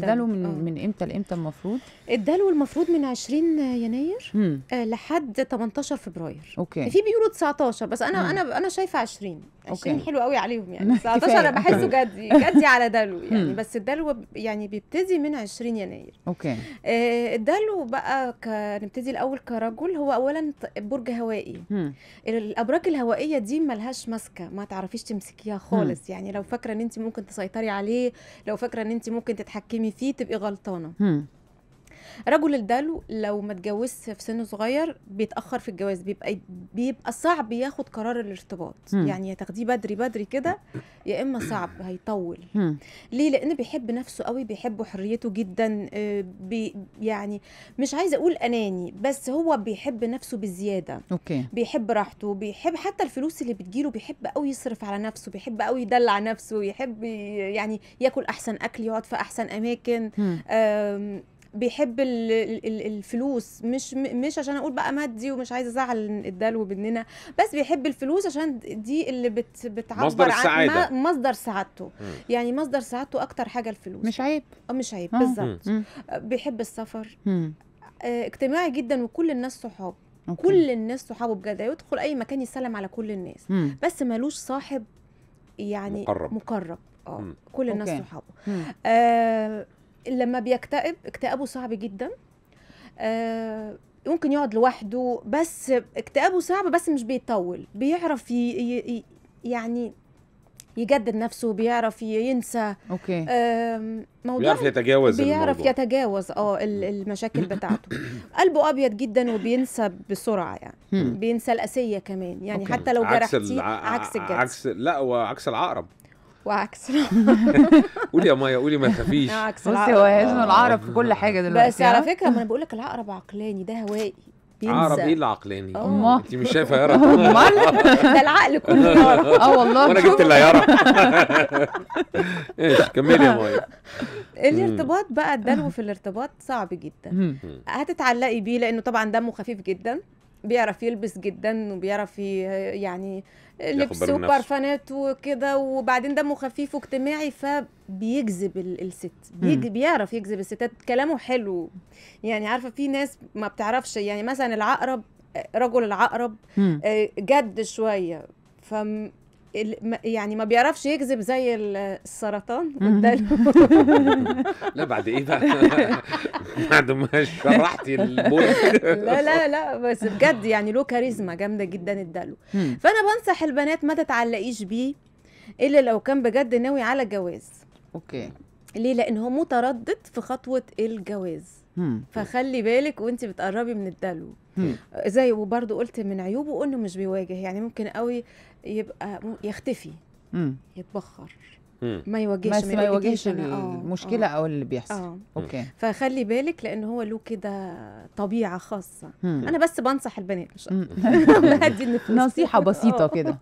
الدلو من آه. من إمتى لامتى المفروض؟ الدلو المفروض من 20 يناير آه، لحد 18 فبراير. okay. في بيقولوا 19 بس أنا مم. أنا أنا شايفة 20 20 okay. حلو قوي عليهم يعني. 19 كفاية. أنا بحسه جدي. جدي على دلو يعني. بس الدلو يعني بيبتدي من 20 يناير. okay. آه، الدلو بقى ك... نبتدي الأول كرجل. هو اولا برج هوائي. الأبراج الهوائية دي ملهاش ماسكة. ما تعرفيش تمسكيها خالص يعني. لو فاكرة إن انت ممكن تسيطري عليه لو فاكرة إن انت ممكن تتحكمي فيه تبقي غلطانة. رجل الدلو لو ما اتجوزش في سن صغير بيتأخر في الجواز بيبقى بيبقى صعب ياخد قرار الارتباط. مم. يعني يا تاخديه بدري بدري كده يا إما صعب هيطول. امم ليه؟ لأن بيحب نفسه قوي بيحب حريته جدا آه، بي يعني مش عايزة أقول أناني بس هو بيحب نفسه بزيادة. okay. بيحب راحته بيحب حتى الفلوس اللي بتجيله بيحب قوي يصرف على نفسه بيحب قوي يدلع نفسه يحب يعني ياكل أحسن أكل يقعد في أحسن أماكن. بيحب ال- ال- ال- الفلوس مش م- مش عشان أقول بقى مادي ومش عايزة أزعل الدلو مننا بس بيحب الفلوس عشان دي اللي بت بتعبر مصدر عن السعادة. ما- مصدر سعادته مم. يعني مصدر سعادته أكتر حاجة الفلوس مش عيب آه مش عيب آه. بالظبط بيحب السفر امم آه، اجتماعي جدا وكل الناس صحاب أوكي. كل الناس صحابه بجد يدخل أي مكان يسلم على كل الناس امم بس ملوش صاحب يعني مقرب. مقرب آه مم. كل الناس okay. صحابه آه لما بيكتئب اكتئابه صعب جدا. آه ممكن يقعد لوحده بس اكتئابه صعب بس مش بيطول. بيعرف ي... ي... يعني يجدد نفسه بيعرف ينسى. okay. بيعرف موضوع يتجاوز بيعرف الموضوع. يتجاوز آه ال- المشاكل بتاعته. قلبه أبيض جدا وبينسى بسرعة يعني. بينسى الاسيه كمان. يعني okay. حتى لو عكس جرحتيه الع... عكس الجدي عكس لا وعكس العقرب. وعكس. قولي يا مايا قولي ما تخافيش. عكس بصي هو اسمه العقرب في كل حاجة دلوقتي بس على؟ فكرة ما أنا بقول لك العقرب عقلاني ده هوائي. بينسى. عقرب إيه اللي عقلاني. انت مش شايفة يا رب؟ أمال. ده العقل كله. آه والله. وأنا جبت اللي يا رب إيش كملي يا مايا. الارتباط بقى الدلو في الارتباط صعب جدا. هتتعلقي بيه لأنه طبعا دمه خفيف جدا. بيعرف يلبس جدا وبيعرف يعني لبس. وبرفانات وكده وبعدين دمه خفيف واجتماعي فبيجذب ال- الست. بيج... بيعرف يجذب الستات. كلامه حلو. يعني عارفة في ناس ما بتعرفش يعني مثلا العقرب رجل العقرب. آه، جد شوية. يعني ما بيعرفش يجذب زي ال- السرطان. والدلو لا بعد إيه بقى؟ بعد ما شرحتي البول. لا لا لا بس بجد يعني له كاريزما جامدة جدا الدلو. فأنا بنصح البنات ما تتعلقيش بيه إلا لو كان بجد ناوي على جواز. Okay. ليه؟ لأن هو متردد في خطوة الجواز. فخلي بالك وانت بتقربي من الدلو. زي وبرضه قلت من عيوبه انه مش بيواجه يعني ممكن قوي يبقى يختفي. يتبخر. ما يواجهش بس ما يواجهش آه، المشكلة آه، أو اللي بيحصل. آه. Okay. فخلي بالك لأن هو له كده طبيعة خاصة. مم. أنا بس بنصح البنات. مش نصيحة بسيطة آه. كده.